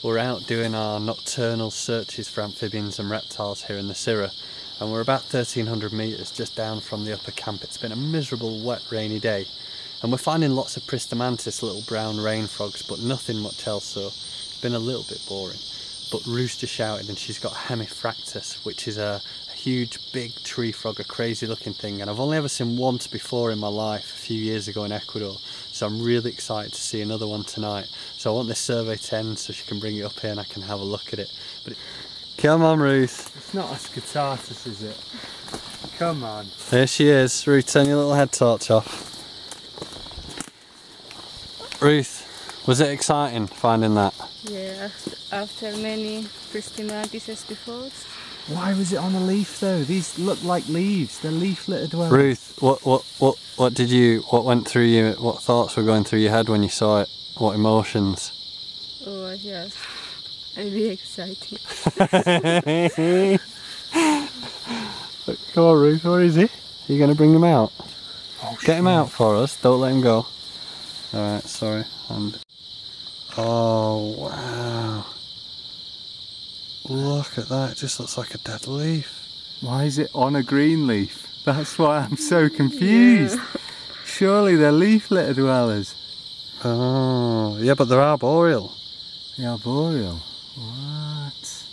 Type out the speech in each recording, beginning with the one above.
We're out doing our nocturnal searches for amphibians and reptiles here in the Sira and we're about 1300 metres just down from the upper camp. It's been a miserable, wet, rainy day and we're finding lots of Pristimantis, little brown rain frogs, but nothing much else, so it's been a little bit boring. But Rooster shouted and she's got Hemiphractus, which is a huge, big tree frog, a crazy looking thing, and I've only ever seen once before in my life, a few years ago in Ecuador, so I'm really excited to see another one tonight. So I want this survey to end so she can bring it up here and I can have a look at it. But it... Come on, Ruth. It's not a Scotatus, is it? Come on. There she is. Ruth, turn your little head torch off. Ruth, was it exciting finding that? Yeah, after many Pristimantises before. Why was it on a leaf though? These look like leaves. They're leaf litter dwellers. Ruth, what what what what did you what went through you what thoughts were going through your head when you saw it? What emotions? Oh yes. Really exciting. Come on Ruth, where is he? Are you gonna bring him out? Oh, Get him out for us, don't let him go. Alright, sorry. And Oh wow. Look at that, it just looks like a dead leaf. Why is it on a green leaf? That's why I'm so confused. Yeah. Surely they're leaf litter dwellers. Oh, yeah, but they're arboreal. The arboreal. What?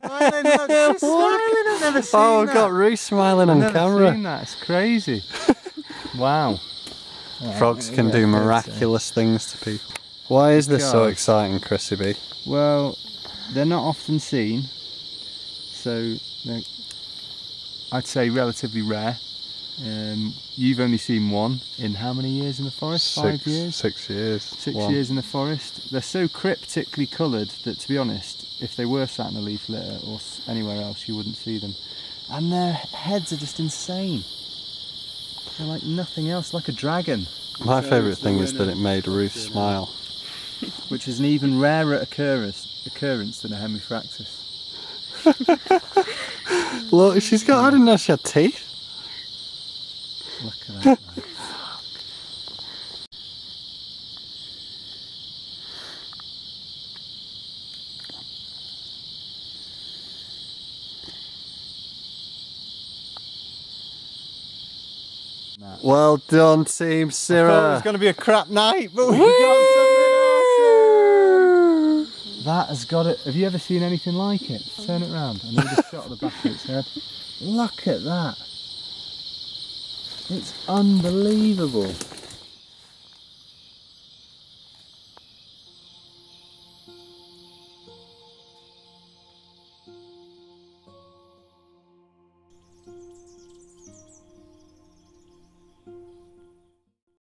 Why are they not just oh, smiling? I've never seen Oh, that. got Ruth smiling on I've never camera. seen that. It's crazy. wow. Frogs can get do miraculous things to people. Why is this so exciting, Chrissy B? Well, they're not often seen, so they're, I'd say relatively rare. Um, you've only seen one in how many years in the forest? Five Six- years? Six years. Six One. years in the forest. They're so cryptically coloured that, to be honest, if they were sat in a leaf litter or anywhere else, you wouldn't see them. And their heads are just insane. They're like nothing else, like a dragon, My So favourite thing is that it made Ruth smile. which is an even rarer occurrence, occurrence than a hemiphractus. Look, she's got, I didn't know she had teeth. Look at that. Man. Well done, Team I thought it was going to be a crap night, but we got something awesome. That has got it. Have you ever seen anything like it? Turn it round. I know we just shot at the back of its head. Look at that. It's unbelievable.